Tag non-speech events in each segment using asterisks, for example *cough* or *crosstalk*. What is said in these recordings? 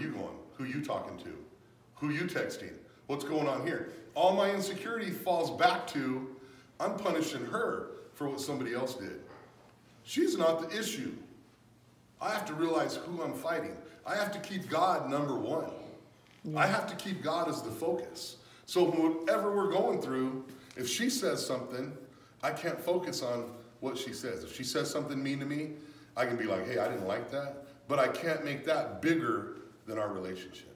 you going? Who you talking to? Who you texting? What's going on here? All my insecurity falls back to I'm punishing her for what somebody else did. She's not the issue. I have to realize who I'm fighting. I have to keep God number one. I have to keep God as the focus. So whatever we're going through, if she says something, I can't focus on what she says. If she says something mean to me, I can be like, hey, I didn't like that. But I can't make that bigger than our relationship.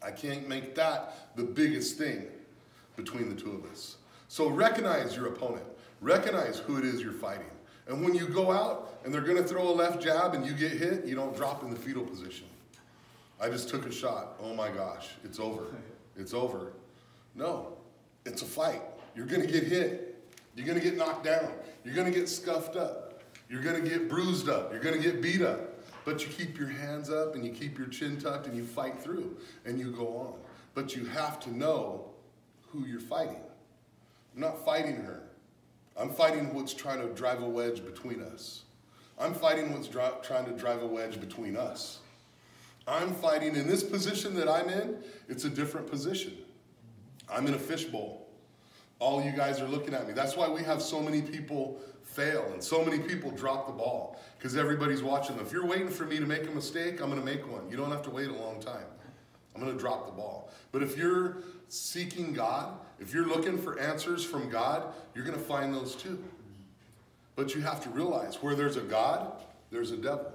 I can't make that the biggest thing between the two of us. So recognize your opponent. Recognize who it is you're fighting. And when you go out and they're going to throw a left jab and you get hit, you don't drop in the fetal position. I just took a shot. Oh my gosh, it's over. *laughs* It's over. No, it's a fight. You're going to get hit. You're going to get knocked down. You're going to get scuffed up. You're going to get bruised up. You're going to get beat up. But you keep your hands up and you keep your chin tucked and you fight through and you go on. But you have to know who you're fighting. I'm not fighting her. I'm fighting what's trying to drive a wedge between us. I'm fighting what's trying to drive a wedge between us. I'm fighting in this position that I'm in, it's a different position. I'm in a fishbowl. All you guys are looking at me. That's why we have so many people fail and so many people drop the ball because everybody's watching. them. If you're waiting for me to make a mistake, I'm going to make one. You don't have to wait a long time. I'm going to drop the ball. But if you're seeking God, if you're looking for answers from God, you're going to find those too. But you have to realize where there's a God, there's a devil.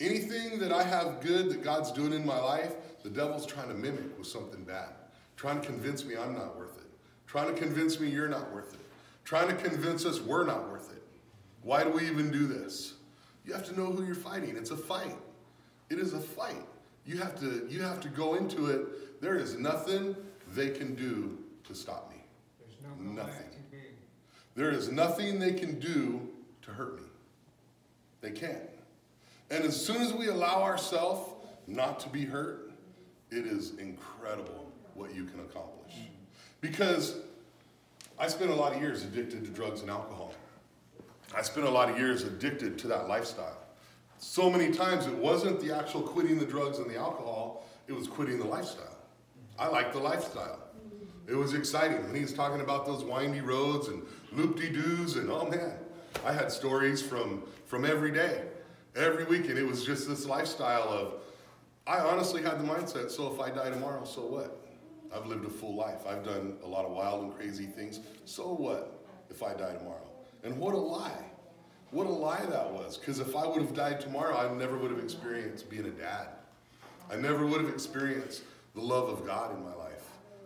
Anything that I have good that God's doing in my life, the devil's trying to mimic with something bad. Trying to convince me I'm not worth it. Trying to convince me you're not worth it. Trying to convince us we're not worth it. Why do we even do this? You have to know who you're fighting. It's a fight. It is a fight. You have to, you have to go into it. There is nothing they can do to stop me. No nothing. There is nothing they can do to hurt me. They can't. And as soon as we allow ourselves not to be hurt, it is incredible what you can accomplish. Because I spent a lot of years addicted to drugs and alcohol. I spent a lot of years addicted to that lifestyle. So many times it wasn't the actual quitting the drugs and the alcohol, it was quitting the lifestyle. I liked the lifestyle. It was exciting when he was talking about those windy roads and loop-de-doos and oh man, I had stories from, from every day every weekend. It was just this lifestyle of, I honestly had the mindset, so if I die tomorrow, so what? I've lived a full life. I've done a lot of wild and crazy things. So what if I die tomorrow? And what a lie. What a lie that was. Because if I would have died tomorrow, I never would have experienced being a dad. I never would have experienced the love of God in my life.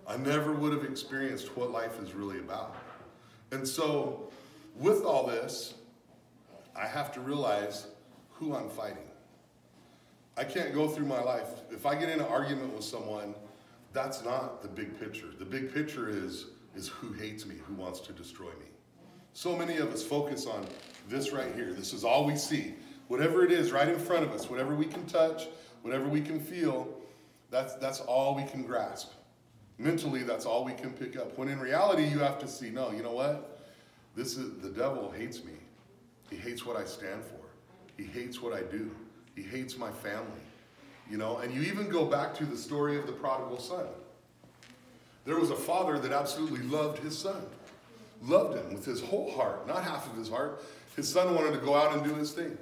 I never would have experienced what life is really about. And so, with all this, I have to realize who I'm fighting. I can't go through my life. If I get in an argument with someone, that's not the big picture. The big picture is, is who hates me, who wants to destroy me. So many of us focus on this right here. This is all we see. Whatever it is right in front of us, whatever we can touch, whatever we can feel, that's, that's all we can grasp. Mentally, that's all we can pick up. When in reality, you have to see, no, you know what? This is the devil hates me. He hates what I stand for. He hates what I do. He hates my family. You know, and you even go back to the story of the prodigal son. There was a father that absolutely loved his son, loved him with his whole heart, not half of his heart. His son wanted to go out and do his thing.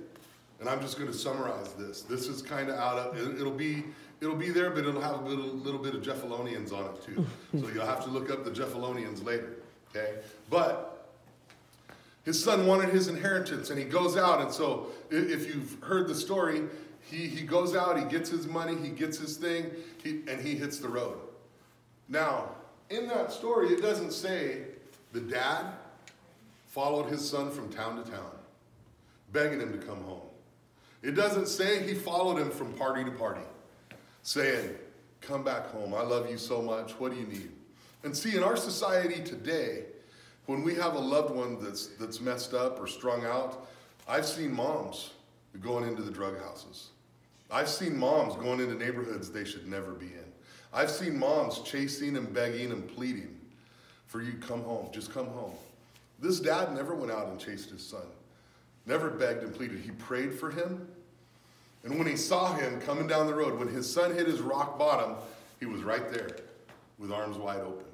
And I'm just going to summarize this. This is kind of out of, it'll be, it'll be there, but it'll have a little, little bit of Jeffalonians on it too. so you'll have to look up the Jeffalonians later, okay? But his son wanted his inheritance and he goes out. And so, if you've heard the story, he, he goes out, he gets his money, he gets his thing, he, and he hits the road. Now, in that story, it doesn't say the dad followed his son from town to town, begging him to come home. It doesn't say he followed him from party to party, saying, Come back home. I love you so much. What do you need? And see, in our society today, when we have a loved one that's, that's messed up or strung out, I've seen moms going into the drug houses. I've seen moms going into neighborhoods they should never be in. I've seen moms chasing and begging and pleading for you come home, just come home. This dad never went out and chased his son, never begged and pleaded. He prayed for him, And when he saw him coming down the road, when his son hit his rock bottom, he was right there with arms wide open.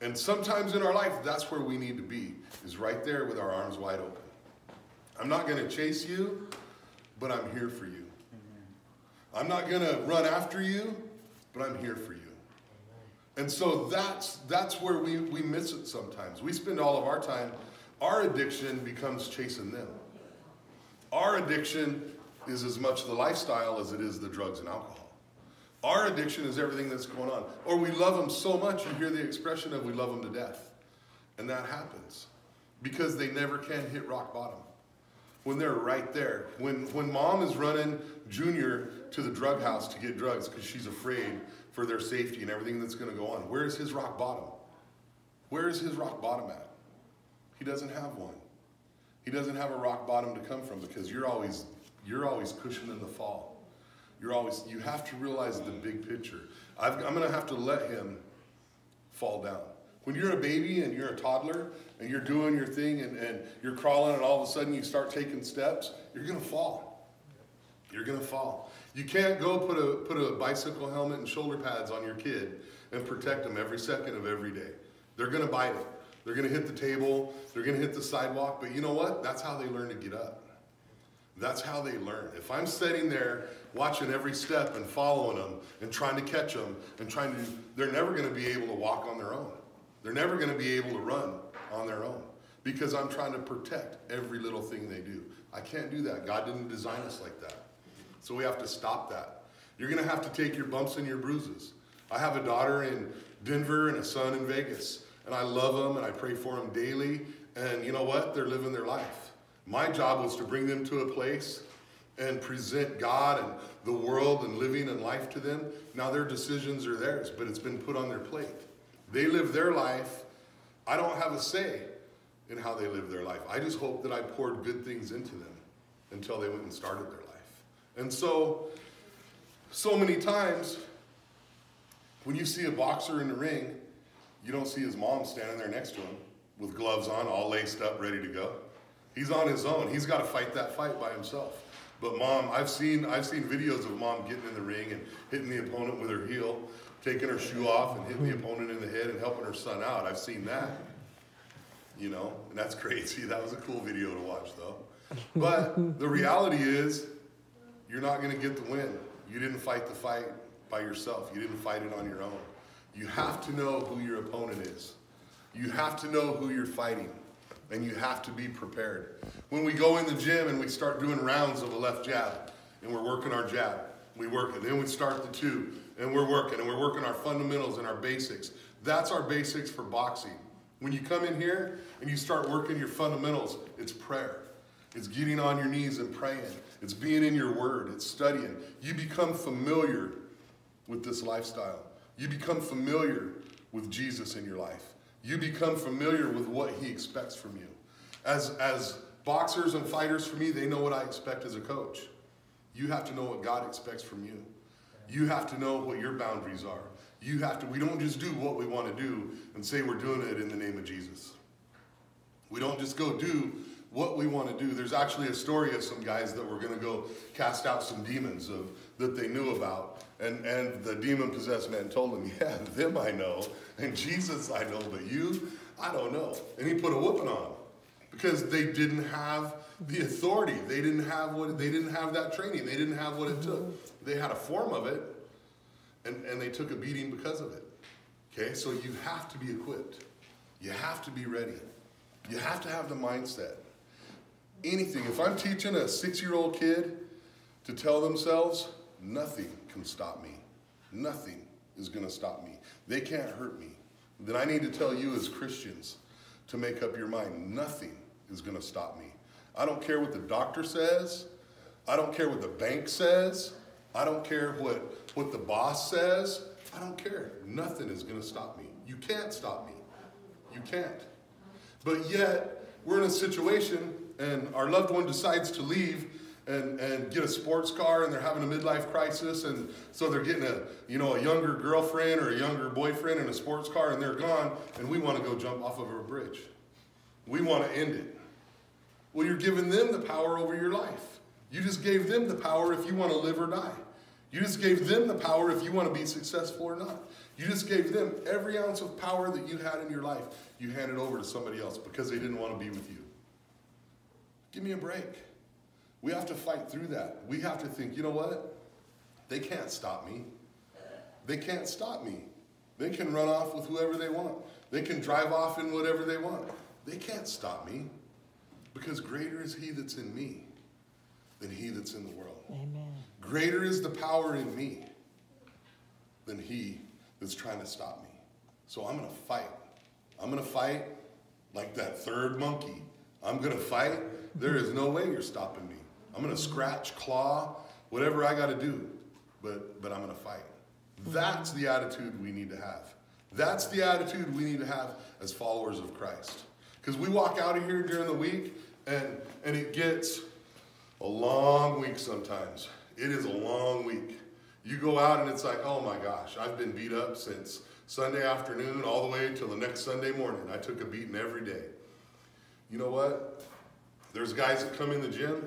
And sometimes in our life, that's where we need to be, is right there with our arms wide open. I'm not going to chase you, but I'm here for you. I'm not going to run after you, but I'm here for you. And so that's that's where we, we miss it sometimes. We spend all of our time, our addiction becomes chasing them. Our addiction is as much the lifestyle as it is the drugs and alcohol. Our addiction is everything that's going on. Or we love them so much, you hear the expression of we love them to death. And that happens because they never can hit rock bottom. When they're right there. When, when mom is running Junior to the drug house to get drugs because she's afraid for their safety and everything that's going to go on, where is his rock bottom? Where is his rock bottom at? He doesn't have one. He doesn't have a rock bottom to come from because you're always you're always cushioning the fall. You're always, you have to realize the big picture. i am going to have to let him fall down. When you're a baby and you're a toddler and you're doing your thing and, and you're crawling and all of a sudden you start taking steps, you're going to fall. You're going to fall. You can't go put a, put a bicycle helmet and shoulder pads on your kid and protect them every second of every day. They're going to bite it. They're going to hit the table. They're going to hit the sidewalk. But you know what? That's how they learn to get up. That's how they learn. If I'm sitting there watching every step and following them and trying to catch them and trying to, they're never going to be able to walk on their own. They're never going to be able to run on their own because I'm trying to protect every little thing they do. I can't do that. God didn't design us like that. So we have to stop that. You're going to have to take your bumps and your bruises. I have a daughter in Denver and a son in Vegas, and I love them and I pray for them daily. And you know what? They're living their life. My job was to bring them to a place and present God and the world and living and life to them. Now their decisions are theirs, but it's been put on their plate. They live their life. I don't have a say in how they live their life. I just hope that I poured good things into them until they went and started their life. And so, so many times, when you see a boxer in the ring, you don't see his mom standing there next to him with gloves on, all laced up, ready to go. He's on his own. He's got to fight that fight by himself. But mom, I've seen I've seen videos of mom getting in the ring and hitting the opponent with her heel, taking her shoe off and hitting the opponent in the head and helping her son out. I've seen that. You know, and that's *laughs* crazy. That was a cool video to watch though. But the reality is you're not going to get the win. You didn't fight the fight by yourself. You didn't fight it on your own. You have to know who your opponent is. You have to know who you're fighting and you have to be prepared. When we go in the gym and we start doing rounds of a left jab, and we're working our jab, we work it. Then we start the two, and we're working, and we're working our fundamentals and our basics. That's our basics for boxing. When you come in here and you start working your fundamentals, it's prayer. It's getting on your knees and praying. It's being in your word. It's studying. You become familiar with this lifestyle. You become familiar with Jesus in your life you become familiar with what he expects from you. As, as boxers and fighters for me, they know what I expect as a coach. You have to know what God expects from you. You have to know what your boundaries are. You have to, we don't just do what we want to do and say we're doing it in the name of Jesus. We don't just go do what we want to do. There's actually a story of some guys that were going to go cast out some demons of, that they knew about. And, and the demon possessed man told him, Yeah, *laughs* them I know, and Jesus I know, but you, I don't know. And he put a whooping on them because they didn't have the authority. They didn't have what they didn't have that training. They didn't have what it took. Mm-hmm. They had a form of it, and, and they took a beating because of it. Okay, so you have to be equipped. You have to be ready. You have to have the mindset. Anything. If I'm teaching a six-year-old kid to tell themselves, nothing can stop me. Nothing is going to stop me. They can't hurt me. Then I need to tell you as Christians to make up your mind. Nothing is going to stop me. I don't care what the doctor says. I don't care what the bank says. I don't care what, what the boss says. I don't care. Nothing is going to stop me. You can't stop me. You can't. But yet, we're in a situation and our loved one decides to leave and, and get a sports car and they're having a midlife crisis and so they're getting a you know a younger girlfriend or a younger boyfriend in a sports car and they're gone and we want to go jump off of a bridge we want to end it well you're giving them the power over your life You just gave them the power if you want to live or die. You just gave them the power if you want to be successful or not. You just gave them every ounce of power that you had in your life. You handed over to somebody else because they didn't want to be with you. Give me a break. We have to fight through that. We have to think, you know what? They can't stop me. They can't stop me. They can run off with whoever they want. They can drive off in whatever they want. They can't stop me because greater is he that's in me than he that's in the world. Amen. Greater is the power in me than he that's trying to stop me. So I'm going to fight. I'm going to fight like that third monkey. I'm going to fight. There is no way you're stopping me. I'm going to scratch, claw, whatever I got to do, but, but I'm going to fight. That's the attitude we need to have. That's the attitude we need to have as followers of Christ. Because we walk out of here during the week and, and it gets a long week sometimes. It is a long week. You go out and it's like, oh my gosh, I've been beat up since Sunday afternoon all the way until the next Sunday morning. I took a beating every day. You know what? There's guys that come in the gym,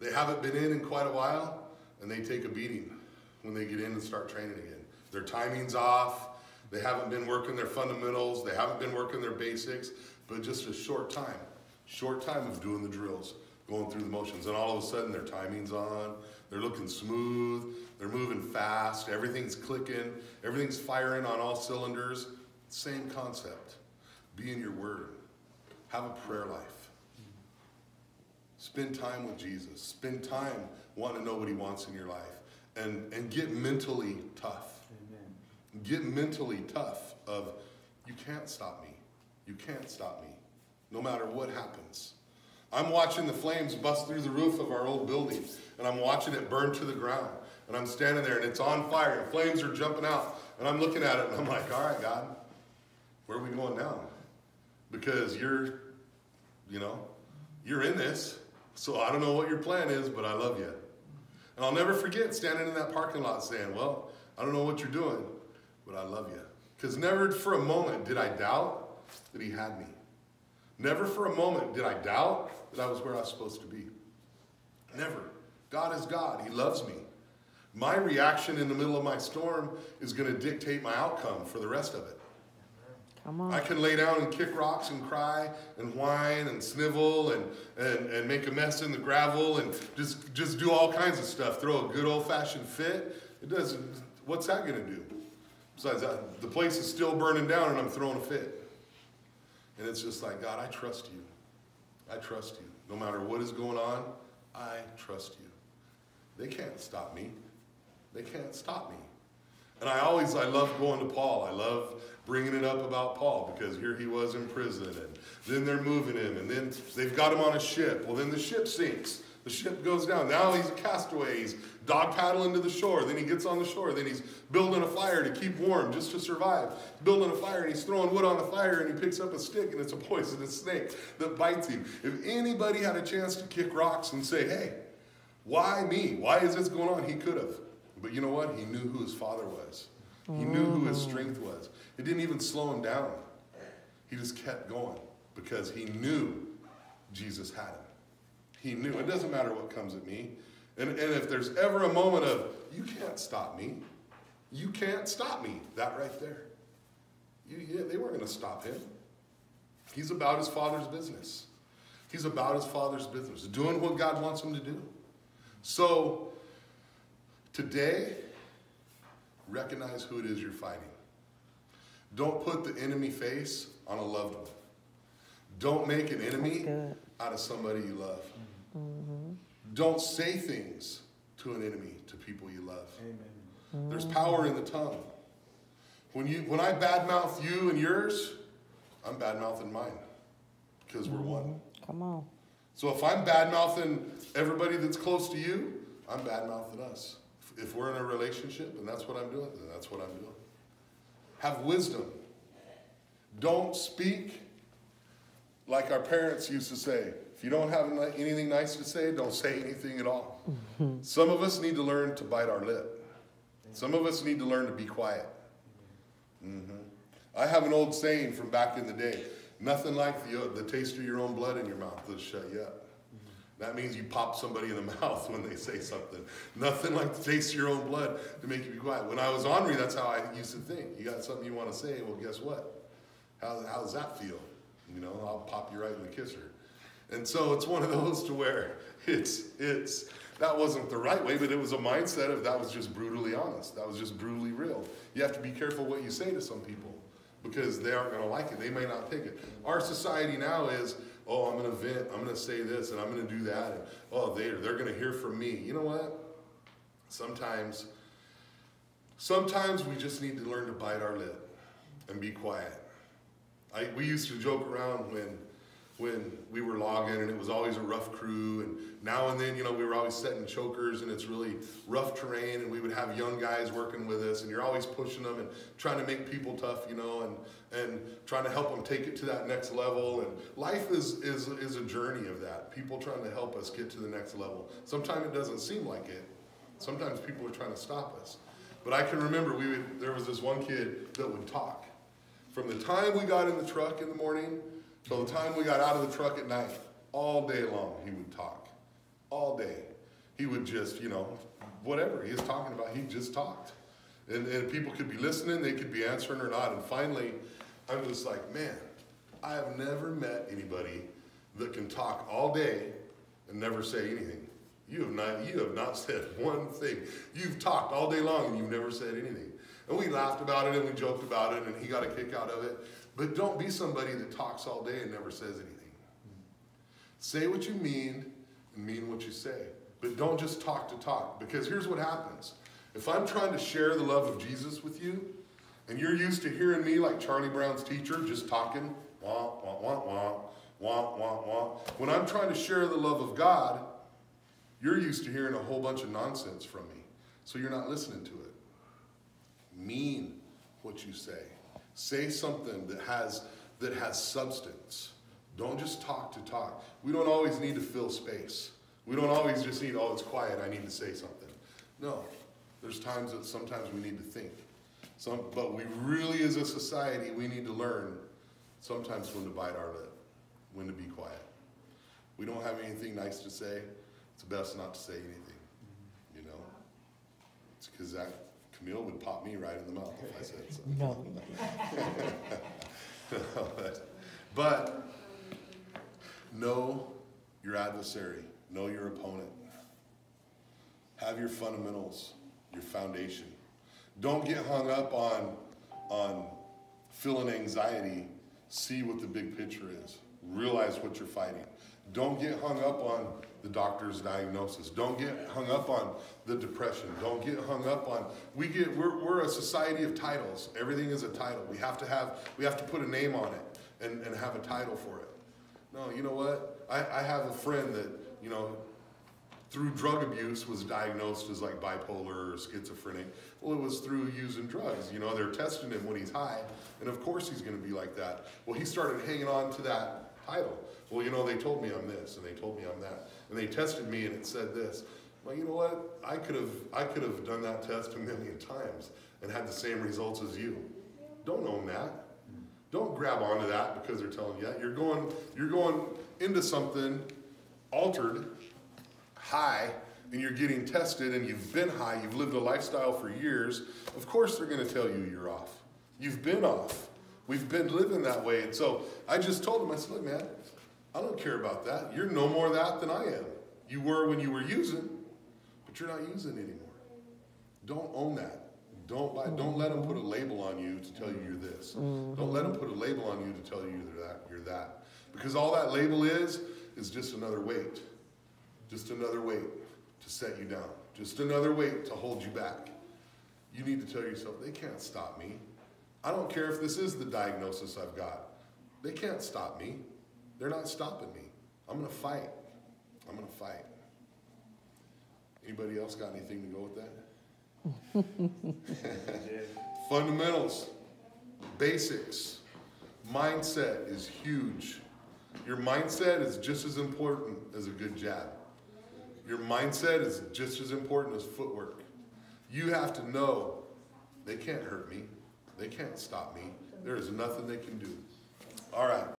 they haven't been in in quite a while, and they take a beating when they get in and start training again. Their timing's off, they haven't been working their fundamentals, they haven't been working their basics, but just a short time, short time of doing the drills, going through the motions, and all of a sudden their timing's on, they're looking smooth, they're moving fast, everything's clicking, everything's firing on all cylinders. Same concept. Be in your word. Have a prayer life. Spend time with Jesus. Spend time wanting to know what he wants in your life. And, and get mentally tough. Amen. Get mentally tough of, you can't stop me. You can't stop me. No matter what happens. I'm watching the flames bust through the roof of our old building. And I'm watching it burn to the ground. And I'm standing there and it's on fire and flames are jumping out. And I'm looking at it and I'm like, all right, God, where are we going now? Because you're, you know, you're in this. So I don't know what your plan is, but I love you. And I'll never forget standing in that parking lot saying, well, I don't know what you're doing, but I love you. Because never for a moment did I doubt that he had me. Never for a moment did I doubt that I was where I was supposed to be. Never. God is God. He loves me. My reaction in the middle of my storm is going to dictate my outcome for the rest of it. Come on. I can lay down and kick rocks and cry and whine and snivel and, and, and make a mess in the gravel and just, just do all kinds of stuff. Throw a good old fashioned fit. It doesn't, what's that going to do? Besides that, the place is still burning down and I'm throwing a fit. And it's just like, God, I trust you. I trust you. No matter what is going on, I trust you. They can't stop me. They can't stop me. And I always, I love going to Paul. I love bringing it up about Paul because here he was in prison and then they're moving him and then they've got him on a ship. Well, then the ship sinks. The ship goes down. Now he's a castaway. He's dog paddling to the shore. Then he gets on the shore. Then he's building a fire to keep warm just to survive. Building a fire and he's throwing wood on the fire and he picks up a stick and it's a poisonous snake that bites him. If anybody had a chance to kick rocks and say, hey, why me? Why is this going on? He could have. But you know what? He knew who his father was. He knew who his strength was. It didn't even slow him down. He just kept going because he knew Jesus had him. He knew. It doesn't matter what comes at me. And, and if there's ever a moment of, you can't stop me, you can't stop me, that right there. You, yeah, they weren't going to stop him. He's about his father's business. He's about his father's business, doing what God wants him to do. So, Today, recognize who it is you're fighting. Don't put the enemy face on a loved one. Don't make an enemy out of somebody you love. Mm-hmm. Don't say things to an enemy, to people you love. Amen. There's power in the tongue. When, you, when I badmouth you and yours, I'm badmouthing mine because we're one. Mm-hmm. Come on. So if I'm badmouthing everybody that's close to you, I'm badmouthing us if we're in a relationship and that's what I'm doing, then that's what I'm doing. Have wisdom. Don't speak like our parents used to say. If you don't have anything nice to say, don't say anything at all. Mm-hmm. Some of us need to learn to bite our lip. Some of us need to learn to be quiet. Mm-hmm. I have an old saying from back in the day nothing like the, the taste of your own blood in your mouth that'll shut you up. That means you pop somebody in the *laughs* mouth when they say something. Nothing like the taste your own blood to make you be quiet. When I was ornery, that's how I used to think. You got something you want to say, well, guess what? How, how does that feel? You know, I'll pop you right in the kisser. And so it's one of those to where *laughs* it's, it's, that wasn't the right way, but it was a mindset of that was just brutally honest. That was just brutally real. You have to be careful what you say to some people because they aren't going to like it. They may not take it. Our society now is, oh, I'm going to vent, I'm going to say this, and I'm going to do that, and oh, they're, they're going to hear from me. You know what? Sometimes, sometimes we just need to learn to bite our lip and be quiet. I, we used to joke around when when we were logging and it was always a rough crew. And now and then you know we were always setting chokers and it's really rough terrain and we would have young guys working with us and you're always pushing them and trying to make people tough you know and and trying to help them take it to that next level. And life is is is a journey of that. People trying to help us get to the next level. Sometimes it doesn't seem like it. Sometimes people are trying to stop us. But i can remember we would there was this one kid that would talk. From the time we got in the truck in the morning till the time we got out of the truck at night, all day long he would talk. All day. He would just, you know, whatever he was talking about, he just talked. And, and people could be listening, they could be answering or not. And finally, I'm just like, man, I have never met anybody that can talk all day and never say anything. You have not, you have not *laughs* said one thing. You've talked all day long and you've never said anything. And we laughed about it and we joked about it and he got a kick out of it. But don't be somebody that talks all day and never says anything. Say what you mean and mean what you say. But don't just talk to talk. Because here's what happens. If I'm trying to share the love of Jesus with you, and you're used to hearing me like Charlie Brown's teacher, just talking, wah, wah, wah, wah, wah, wah, wah. When I'm trying to share the love of God, you're used to hearing a whole bunch of nonsense from me. So you're not listening to it mean what you say. Say something that has, that has substance. Don't just talk to talk. We don't always need to fill space. We don't always just need, oh, it's quiet, I need to say something. No, there's times that sometimes we need to think. Some, but we really, as a society, we need to learn sometimes when to bite our lip, when to be quiet. We don't have anything nice to say. It's best not to say anything. You know, it's because that Camille would pop me right in the mouth if I said something. *laughs* *laughs* No. but, but know your adversary, know your opponent. Have your fundamentals, your foundation. Don't get hung up on, on feeling anxiety. See what the big picture is. Realize what you're fighting. Don't get hung up on the doctor's diagnosis. Don't get hung up on the depression. Don't get hung up on we get we're, we're a society of titles. Everything is a title. We have to have we have to put a name on it and, and have a title for it. No, you know what? I, I have a friend that, you know, through drug abuse was diagnosed as like bipolar or schizophrenic. Well, it was through using drugs. You know, they're testing him when he's high, and of course he's going to be like that. Well, he started hanging on to that title. Well, you know, they told me I'm this, and they told me I'm that, and they tested me, and it said this. Well, you know what? I could have I could have done that test a million times and had the same results as you. Don't own that. Don't grab onto that because they're telling you that. You're going you're going into something altered high and you're getting tested and you've been high, you've lived a lifestyle for years, of course they're going to tell you you're off. You've been off. We've been living that way. And so I just told him, I said, look, man, I don't care about that. You're no more that than I am. You were when you were using, but you're not using anymore. Don't own that. Don't buy, don't let them put a label on you to tell you you're this. Mm-hmm. Don't let them put a label on you to tell you you're that. You're that. Because all that label is is just another weight. Just another weight to set you down. Just another weight to hold you back. You need to tell yourself, they can't stop me. I don't care if this is the diagnosis I've got. They can't stop me. They're not stopping me. I'm going to fight. I'm going to fight. Anybody else got anything to go with that? *laughs* Fundamentals, basics, mindset is huge. Your mindset is just as important as a good jab. Your mindset is just as important as footwork. You have to know they can't hurt me. They can't stop me. There is nothing they can do. All right.